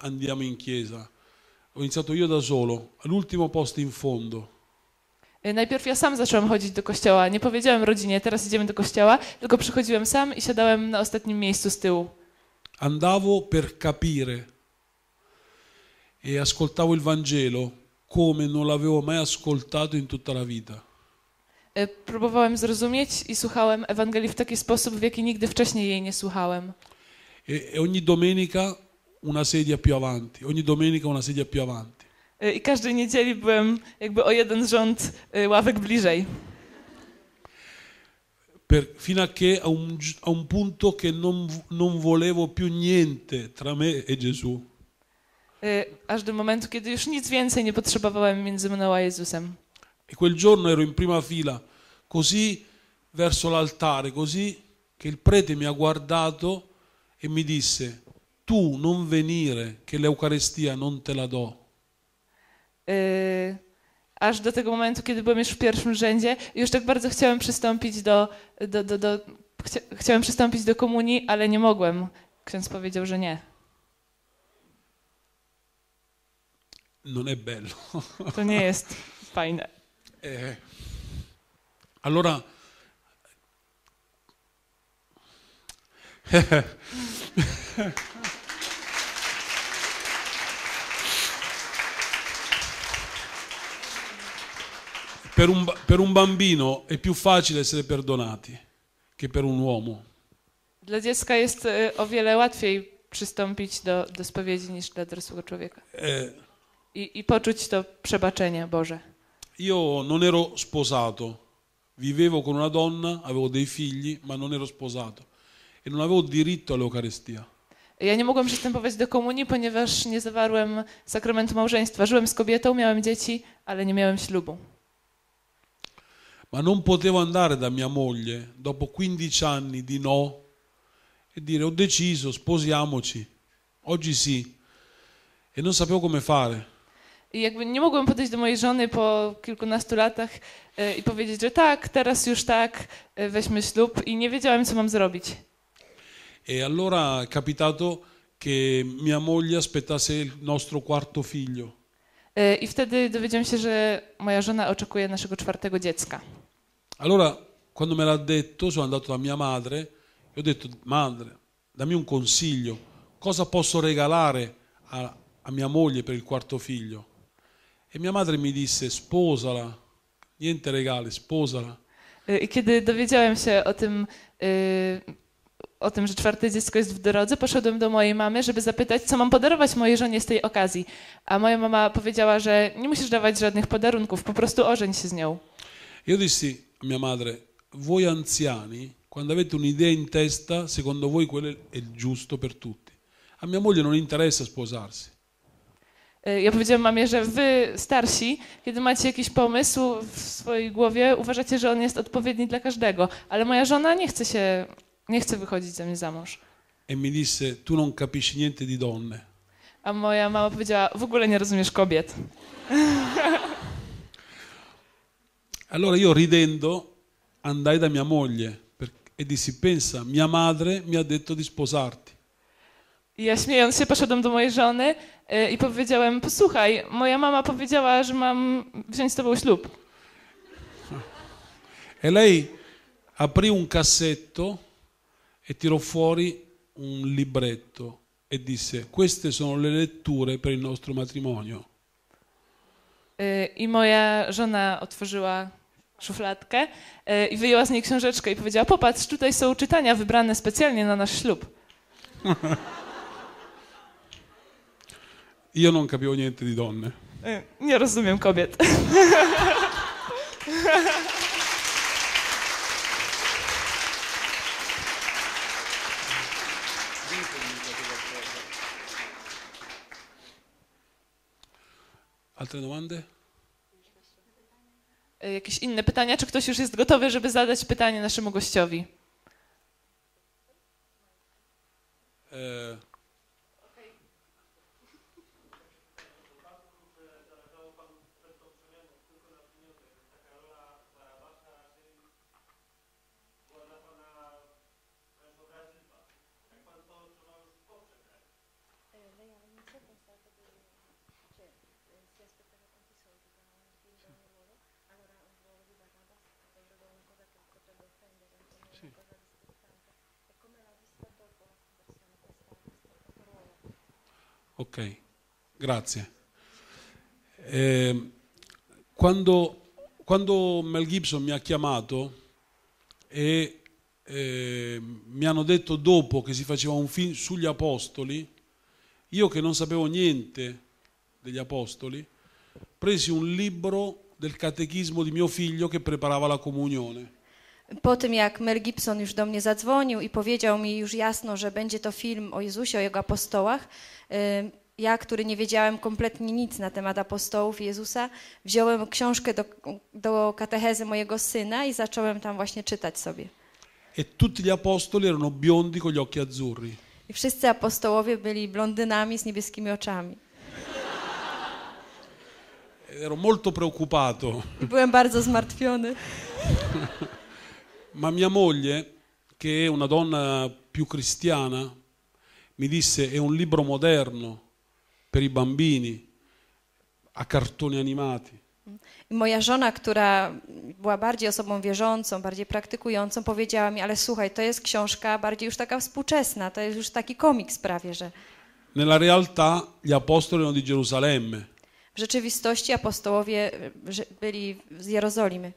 andiamo in chiesa. Ho iniziato io da solo, all'ultimo posto in fondo. Y, Najpierw ja sam zacząłem chodzić do kościoła. Nie powiedziałem rodzinie, teraz idziemy do kościoła, tylko przychodziłem sam i siadałem na ostatnim miejscu z tyłu. Andavo per capire e ascoltavo il Vangelo come non l'avevo mai ascoltato in tutta la vita. Y, Próbowałem zrozumieć i słuchałem Ewangelii w taki sposób, w jaki nigdy wcześniej jej nie słuchałem. E, e ogni domenica una sedia più avanti, ogni domenica una sedia più avanti. I każdej niedzieli byłem jakby o jeden rząd ławek bliżej. Per- fino a che a un, a un punto che non, non volevo più niente tra me e Gesù. Aż do momentu, kiedy już nic więcej nie potrzebowałem między mną a Jezusem. E quel giorno ero in prima fila, così verso l'altare, così che il prete mi ha guardato e mi disse, tu non venire che l'Eucarestia non te la do. Y, Aż do tego momentu, kiedy byłem już w pierwszym rzędzie, już tak bardzo chciałem przystąpić do, do, do, do chcia, chciałem przystąpić do komunii, ale nie mogłem. Ksiądz powiedział, że nie. Non è bello. To nie jest fajne. Eh, allora, per un, per un bambino è più facile essere perdonati che per un uomo. Dla dziecka jest y, o wiele łatwiej przystąpić do, do spowiedzi niż dla dorosłego człowieka. Eh, I, I poczuć to przebaczenie Boże. io non ero sposato, vivevo con una donna, avevo dei figli, ma non ero sposato e non avevo diritto all'Eucarestia. Ja nie mogłem przystępować do komunii, ponieważ nie zawarłem sakramentu małżeństwa. Żyłem z kobietą, miałem dzieci, ale nie miałem ślubu. Ma non potevo andare da mia moglie dopo 15 anni di no e dire ho deciso, sposiamoci, oggi sì. E non sapevo come fare. I jakby nie mogłem podejść do mojej żony po kilkunastu latach e, i powiedzieć, że tak, teraz już tak, e, weźmy ślub i nie wiedziałem, co mam zrobić. E allora è capitato che mia moglie aspettasse il nostro quarto figlio. E, I wtedy dowiedziałem się, że moja żona oczekuje naszego czwartego dziecka. Allora, quando me l'ha detto, sono andato da mia madre e ho detto, madre, dammi un consiglio, cosa posso regalare a, a mia moglie per il quarto figlio? E mia madre mi disse, sposala, niente regali, sposala. I kiedy dowiedziałem się o tym, o tym, że czwarte dziecko jest w drodze, poszedłem do mojej mamy, żeby zapytać, co mam podarować mojej żonie z tej okazji. A moja mama powiedziała, że nie musisz dawać żadnych podarunków, po prostu ożeń się z nią. Io dissi mia madre, voi anziani, quando avete un'idea in testa, secondo voi quello è il giusto per tutti. A mia moglie non interessa sposarsi. E, Ja powiedziałam mamie, że wy starsi, kiedy macie jakiś pomysł w swojej głowie, uważacie, że on jest odpowiedni dla każdego, ale moja żona nie chce się, nie chce wychodzić za mnie za mąż. E mi disse, tu non capisci niente di donne. A moja mama powiedziała, w ogóle nie rozumiesz kobiet. Allora io ridendo andai da mia moglie e dissi, pensa, mia madre mi ha detto di sposarti. Ja śmiejąc się poszedłem do mojej żony e, i powiedziałem, posłuchaj, moja mama powiedziała, że mam wziąć z tobą ślub. E lei aprì un cassetto e tirò fuori un libretto e disse, queste sono le letture per il nostro matrimonio. E, I moja żona otworzyła szufladkę e, i wyjęła z niej książeczkę i powiedziała, popatrz, tutaj są czytania wybrane specjalnie na nasz ślub. Io non capivo niente di donne. E, Nie rozumiem kobiet. Altre domande? E, Jakieś inne pytania? Czy ktoś już jest gotowy, żeby zadać pytanie naszemu gościowi? Eh, Ok, grazie. Eh, quando, quando Mel Gibson mi ha chiamato e eh, mi hanno detto dopo che si faceva un film sugli apostoli, io che non sapevo niente degli apostoli, presi un libro del catechismo di mio figlio che preparava la comunione. Po tym, jak Mel Gibson już do mnie zadzwonił i powiedział mi już jasno, że będzie to film o Jezusie, o Jego apostołach, ja, który nie wiedziałem kompletnie nic na temat apostołów Jezusa, wziąłem książkę do, do katechezy mojego syna i zacząłem tam właśnie czytać sobie. E tutti gli apostoli erano biondi con gli occhi azzurri. I wszyscy apostołowie byli blondynami z niebieskimi oczami. Ero molto preoccupato, I byłem bardzo zmartwiony. ma mia moglie, che è una donna più cristiana, mi disse è un libro moderno per i bambini, a cartoni animati. Moja żona, która była bardziej osobą wierzącą, bardziej praktykującą, powiedziała mi, ale słuchaj, to jest książka bardziej już taka współczesna, to jest już taki komiks prawie, że Nella realtà gli apostoli erano di Gerusalemme w rzeczywistości apostołowie byli z Jerozolimy.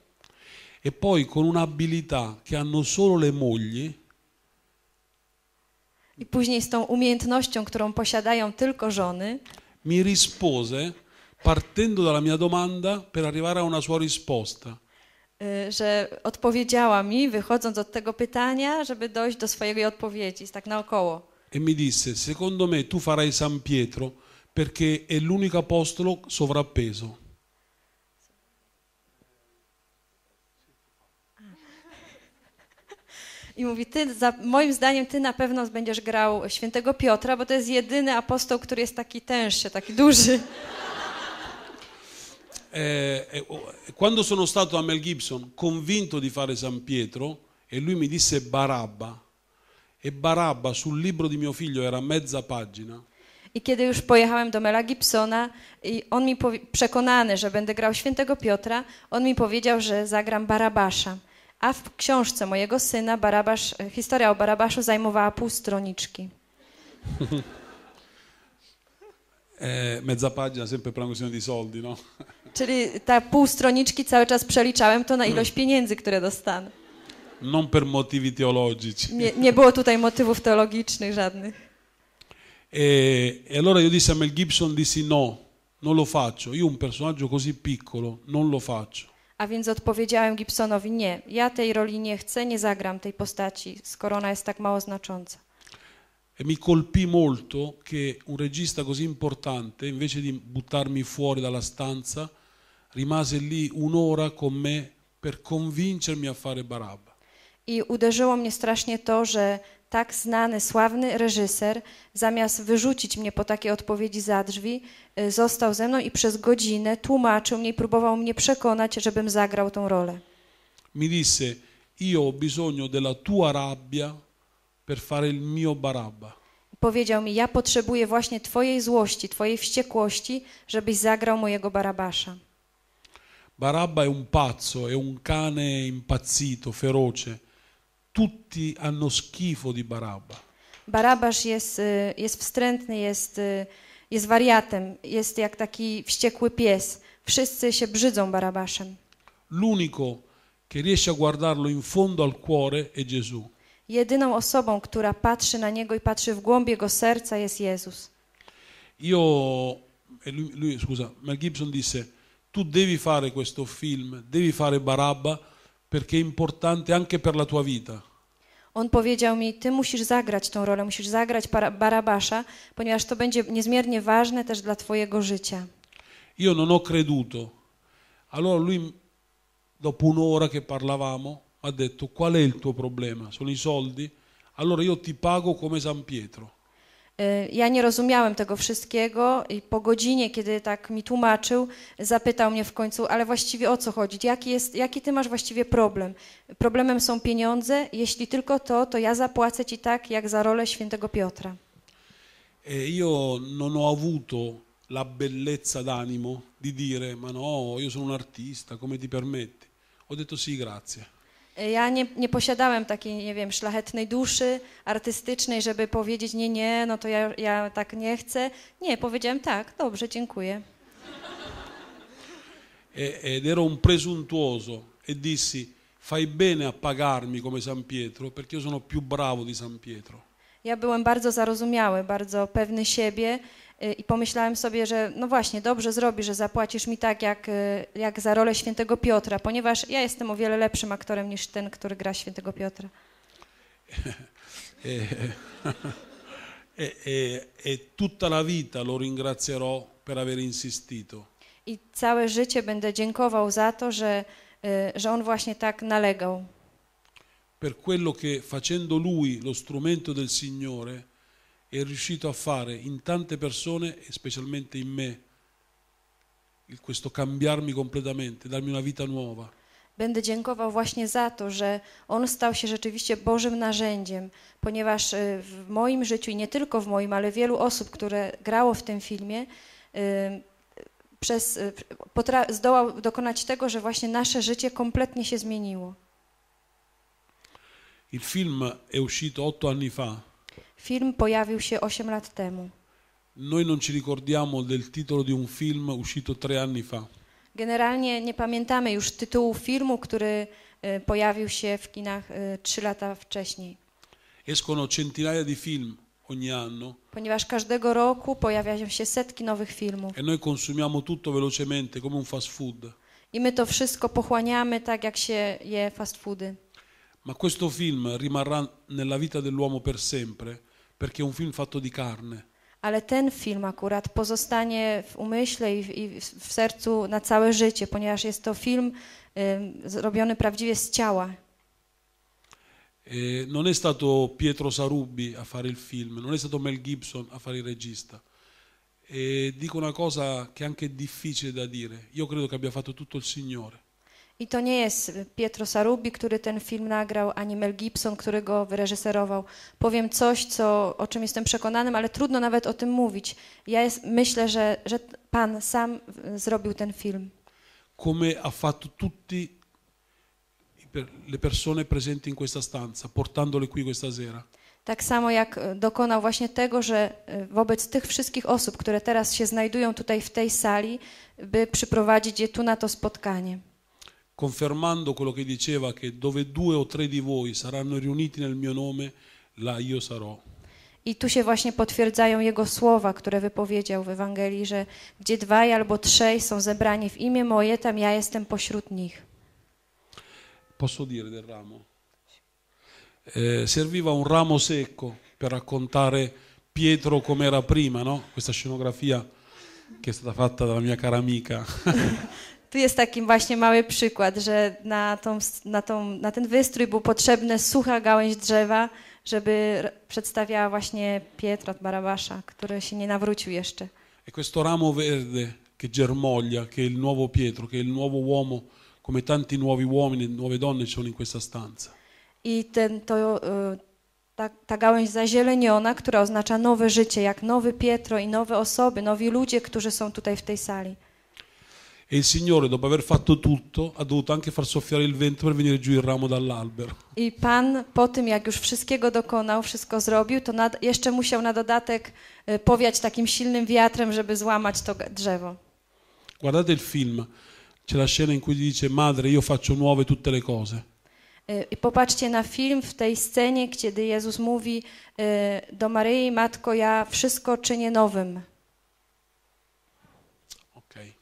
E poi con un'abilità che hanno solo le mogli, I później z tą umiejętnością, którą posiadają tylko żony, mi rispose partendo dalla mia domanda per arrivare a una sua risposta. że odpowiedziała mi, wychodząc od tego pytania, żeby dojść do swojej odpowiedzi, tak naokoło. E mi disse, secondo me tu farai San Pietro perché è l'unico apostolo sovrappeso. I mówi, ty, za, moim zdaniem ty na pewno będziesz grał świętego Piotra, bo to jest jedyny apostoł, który jest taki tęższy, taki duży. Eh, e- e quando sono stato a Mel Gibson convinto di fare San Pietro e lui mi disse Barabba e Barabba sul libro di mio figlio era mezza pagina, I kiedy już pojechałem do Mela Gibsona i on mi powie, przekonany, że będę grał świętego Piotra, on mi powiedział, że zagram Barabasza. A w książce mojego syna Barabasz, historia o Barabaszu zajmowała pół stroniczki. eh, mezza pagina sempre per una questione di soldi, no? Czyli ta pół stroniczki cały czas przeliczałem to na ilość pieniędzy, które dostanę. Non per motivi teologici. Nie, nie było tutaj motywów teologicznych żadnych. E, e allora io dissi a Mel Gibson, dissi no, non lo faccio, io un personaggio così piccolo non lo faccio. A więc odpowiedziałem Gibsonowi, nie, ja tej roli nie chcę, nie zagram tej postaci, skoro ona jest tak mało znacząca. E mi colpì molto che un regista così importante, invece di buttarmi fuori dalla stanza, rimase lì un'ora con me per convincermi a fare Barabba. I uderzyło mnie strasznie to, że tak znany, sławny reżyser, zamiast wyrzucić mnie po takiej odpowiedzi za drzwi, y, został ze mną i przez godzinę tłumaczył mnie i próbował mnie przekonać, żebym zagrał tą rolę. Mi disse, io ho bisogno della tua rabbia per fare il mio Barabba. Powiedział mi, ja potrzebuję właśnie Twojej złości, Twojej wściekłości, żebyś zagrał mojego Barabasza. Barabba è un pazzo, è un cane impazzito, feroce. Tutti hanno schifo di Barabba. Barabasz jest, y, jest wstrętny, jest, y, jest wariatem, jest jak taki wściekły pies. Wszyscy się brzydzą Barabaszem. L'unico che riesce a guardarlo in fondo al cuore è Gesù. Jedyną osobą, która patrzy na niego i patrzy w głąb jego serca jest Jezus. Io, e lui, lui, scusa, Mel Gibson disse, tu devi fare questo film, devi fare Barabba perché è importante anche per la tua vita. On powiedział mi, ty musisz zagrać tą rolę, musisz zagrać Barabasza, ponieważ to będzie niezmiernie ważne też dla twojego życia. Io non ho creduto. Allora lui, dopo un'ora che parlavamo, ha detto, qual è il tuo problema? Sono i soldi? Allora io ti pago come San Pietro. Y, Ja nie rozumiałem tego wszystkiego i po godzinie, kiedy tak mi tłumaczył, zapytał mnie w końcu, ale właściwie o co chodzi? Jaki, jest, jaki ty masz właściwie problem? Problemem są pieniądze. Jeśli tylko to, to ja zapłacę ci tak, jak za rolę świętego Piotra. E io non ho avuto la bellezza d'animo di dire ma no, io sono un artista, come ti permetti? Ho detto sì, grazie. Ja nie, nie posiadałem takiej, nie wiem, szlachetnej duszy artystycznej, żeby powiedzieć nie, nie, no to ja, ja tak nie chcę. Nie, powiedziałem tak, dobrze, dziękuję. E- ed ero un presuntuoso e dissi fai bene a pagarmi come San Pietro perché io sono più bravo di San Pietro. Ja byłem bardzo zarozumiały, bardzo pewny siebie y, i pomyślałem sobie, że no właśnie, dobrze zrobisz, że zapłacisz mi tak jak, y, jak za rolę świętego Piotra, ponieważ ja jestem o wiele lepszym aktorem niż ten, który gra świętego Piotra. E, e- e- e tutta la vita lo ringrazierò per aver insistito. I całe życie będę dziękował za to, że, y, że on właśnie tak nalegał. Per quello che facendo lui lo strumento del Signore è riuscito a fare in tante persone e specialmente in me, questo cambiarmi completamente, darmi una vita nuova. Będę dziękował właśnie za to, że on stał się rzeczywiście Bożym narzędziem, ponieważ y, w moim życiu i nie tylko w moim, ale wielu osób, które grało w tym filmie, y, przez, y, zdołał dokonać tego, że właśnie nasze życie kompletnie się zmieniło. Il film è uscito otto anni fa. Film pojawił się 8 lat temu. Noi non ci ricordiamo del titolo di un film uscito tre anni fa. Generalnie nie pamiętamy już tytułu filmu, który y, pojawił się w kinach 3 lata wcześniej, Escono centinaia di film ogni anno ponieważ każdego roku pojawiają się setki nowych filmów. e noi consumiamo tutto velocemente come un fast food. I my to wszystko pochłaniamy tak, jak się je fast foody. Ma questo film rimarrà nella vita dell'uomo per sempre perché è un film fatto di carne. Ale ten film akurat pozostanie w umyśle i w, i w sercu na całe życie, ponieważ jest to film ym, zrobiony prawdziwie z ciała. E non è stato Pietro Sarubi a fare il film, non è stato Mel Gibson a fare il regista. E dico una cosa che è anche difficile da dire. Io credo che abbia fatto tutto il Signore. I to nie jest Pietro Sarubi, który ten film nagrał, ani Mel Gibson, który go wyreżyserował. Powiem coś, co, o czym jestem przekonanym, ale trudno nawet o tym mówić. Ja jest, myślę, że, że Pan sam y, zrobił ten film. Come ha fatto tutti le persone presenti in questa stanza, portandole qui questa sera. Tak samo jak y, dokonał właśnie tego, że y, wobec tych wszystkich osób, które teraz się znajdują tutaj w tej sali, by przyprowadzić je tu na to spotkanie. Confermando quello che diceva che dove due o tre di voi saranno riuniti nel mio nome, là io sarò. I tu się właśnie potwierdzają jego słowa, które wypowiedział w Ewangelii, że gdzie dwaj albo trzej są zebrani w imię moje, tam ja jestem pośród nich. Posso dire del ramo? Eh, serviva un ramo secco per raccontare Pietro come era prima, no? Questa scenografia che è stata fatta dalla mia cara amica. Tu jest taki właśnie mały przykład, że na, tą, na, tą, na ten wystrój był potrzebna sucha gałęź drzewa, żeby przedstawiała właśnie Pietra Barabasza, który się nie nawrócił jeszcze. E questo ramo verde che germoglia, che è il nuovo Pietro, che è il nuovo uomo, come tanti nuovi uomini e nuove donne ci sono in questa stanza. I ten, to, y, ta, ta gałęź zazieleniona, która oznacza nowe życie, jak nowy Pietro i nowe osoby, nowi ludzie, którzy są tutaj w tej sali. E il Signore, dopo aver fatto tutto, ha dovuto anche far soffiare il vento per venire giù il ramo dall'albero. I Pan po tym, jak już wszystkiego dokonał, wszystko zrobił, to nad, jeszcze musiał na dodatek y, powiać takim silnym wiatrem, żeby złamać to drzewo. Guardate il film, c'è la scena in cui dice, madre, io faccio nuove tutte le cose. Y, I popatrzcie na film w tej scenie, kiedy Jezus mówi y, do Maryi, Matko, ja wszystko czynię nowym. Ok. Eh,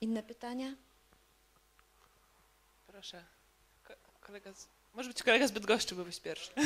Inne pytania? Proszę. Ko- Kolega z... Może być kolega z Bydgoszczy, byłbyś pierwszy.